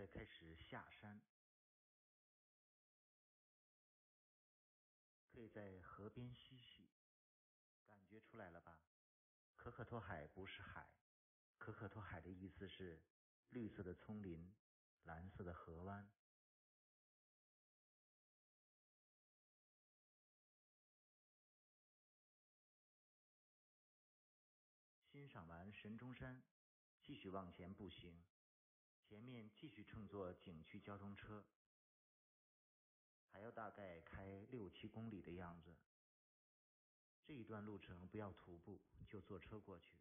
在开始下山，可以在河边嬉戏，感觉出来了吧？可可托海不是海，可可托海的意思是绿色的丛林，蓝色的河湾。欣赏完神中山，继续往前步行。前面继续乘坐景区交通车，还要大概开六七公里的样子。这一段路程不要徒步，就坐车过去。